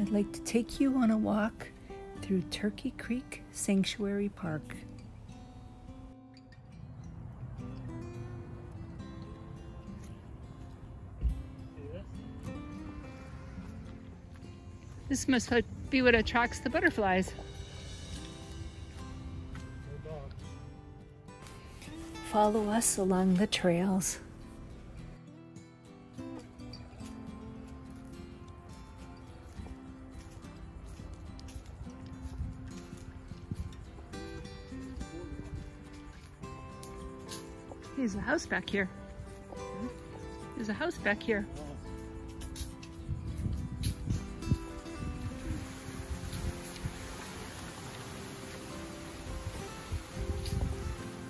I'd like to take you on a walk through Turkey Creek Sanctuary Park. This must be what attracts the butterflies. Follow us along the trails. There's a house back here. There's a house back here.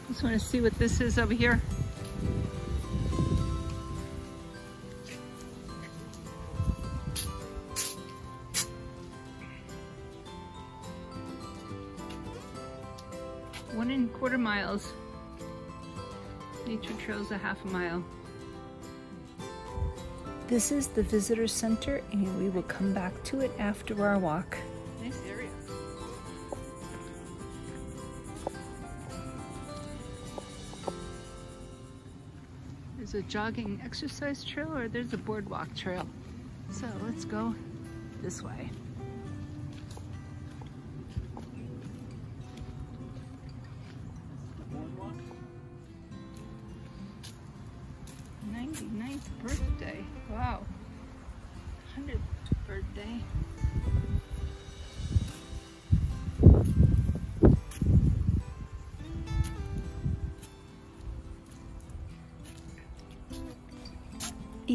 Just want to see what this is over here. One and a quarter miles. Nature Trail's a half a mile. This is the visitor center and we will come back to it after our walk. Nice area. There's a jogging exercise trail or there's a boardwalk trail. So let's go this way.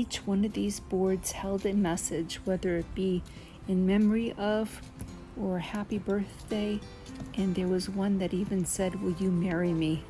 Each one of these boards held a message, whether it be in memory of or happy birthday, and there was one that even said, Will you marry me?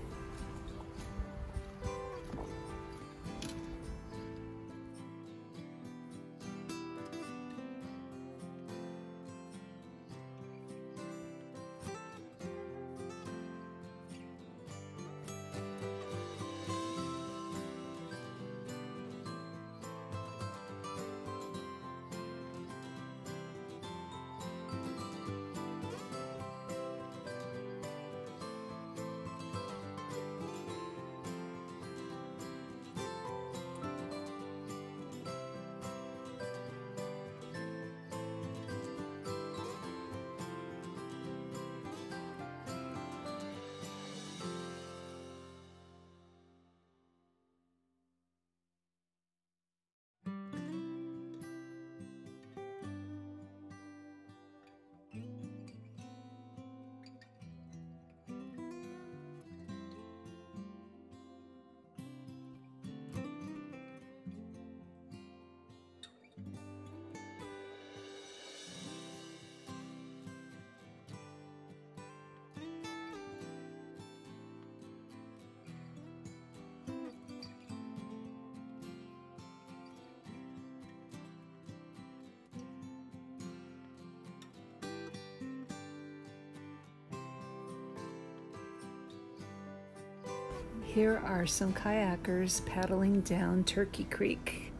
Here are some kayakers paddling down Turkey Creek.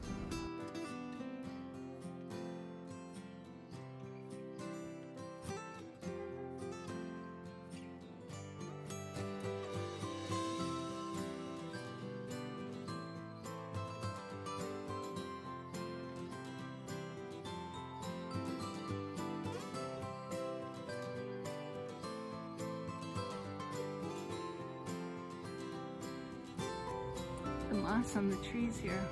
On the trees here.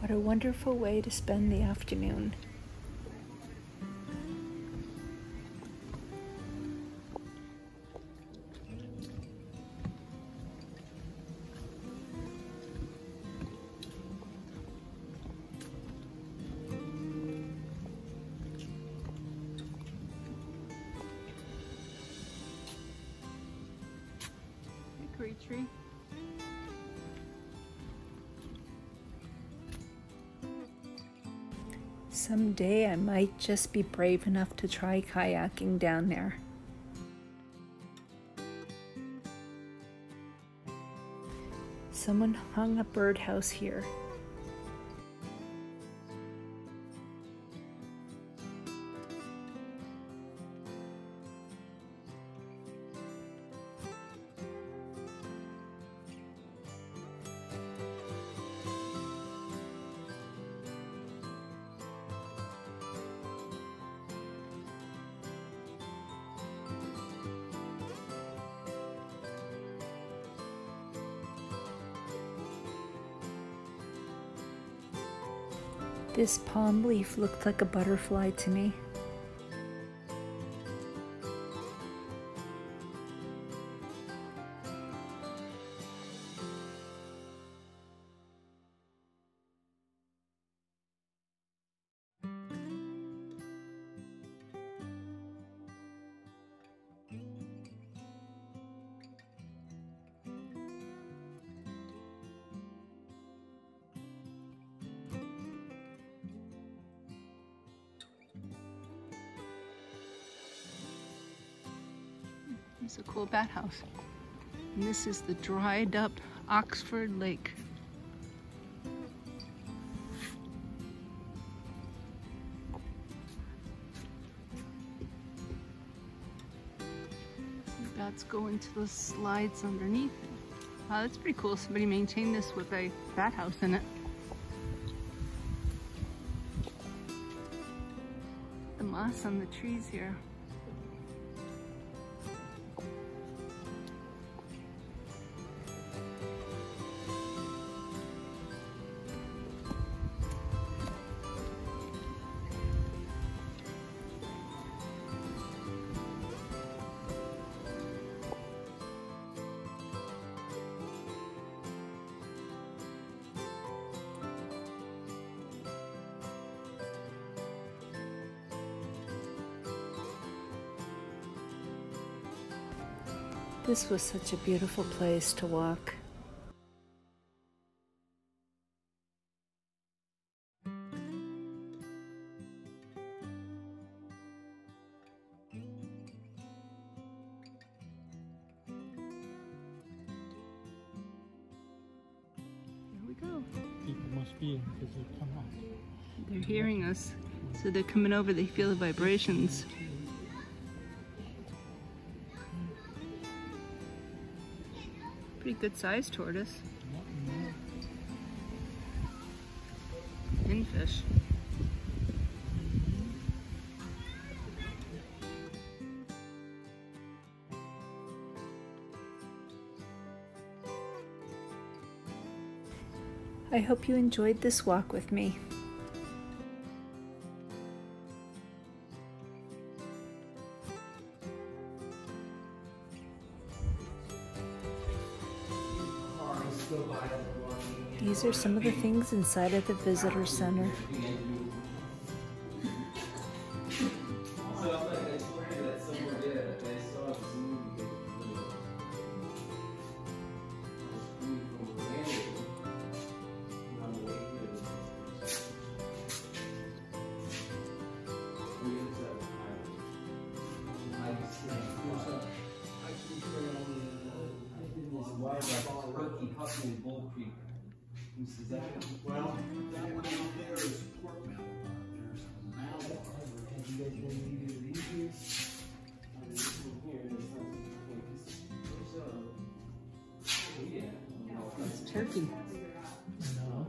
What a wonderful way to spend the afternoon. tree. Someday I might just be brave enough to try kayaking down there. Someone hung a birdhouse here. This palm leaf looked like a butterfly to me. It's a cool bat house. And this is the dried up Oxford Lake. Bats go into the slides underneath. Wow, that's pretty cool. Somebody maintained this with a bat house in it. The moss on the trees here. This was such a beautiful place to walk. Here we go. People must be because they come out. They're hearing us. So they're coming over, they feel the vibrations. Pretty good sized tortoise. Pinfish. I hope you enjoyed this walk with me. These are some of the things inside of the visitor center. Well, that one out there is pork mallet bark. There's a mallet bark. It's turkey. No.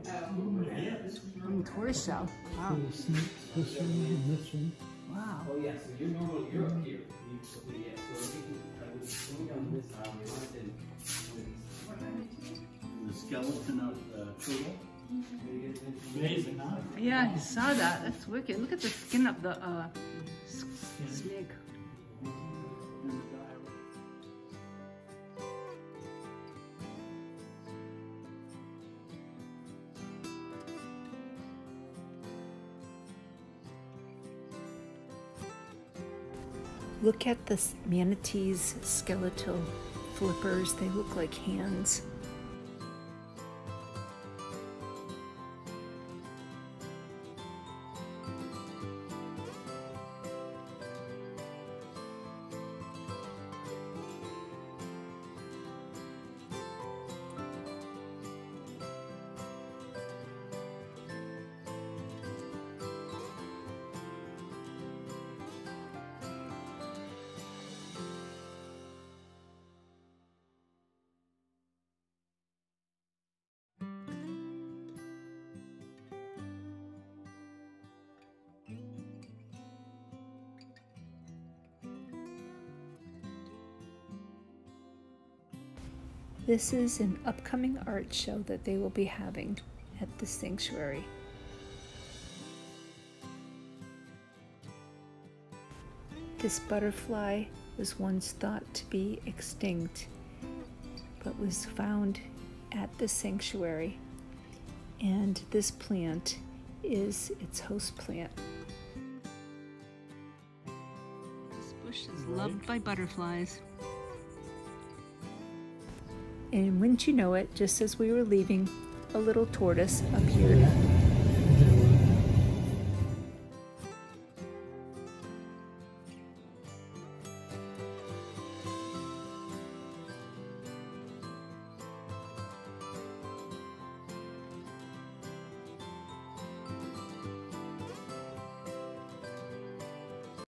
And tortoiseshell. Wow. The snakes, this one and this one. Wow. Oh, yeah, so you're normal, you're up here. So, yeah, so if you, I would swing on this side, you want to, The skeleton of the turtle. Amazing, huh? Yeah, I saw that. That's wicked. Look at the skin of the uh, s- snake. Look at the manatee's skeletal flippers. They look like hands. This is an upcoming art show that they will be having at the sanctuary. This butterfly was once thought to be extinct, but was found at the sanctuary. And this plant is its host plant. This bush is loved by butterflies. And wouldn't you know it, just as we were leaving, a little tortoise appeared.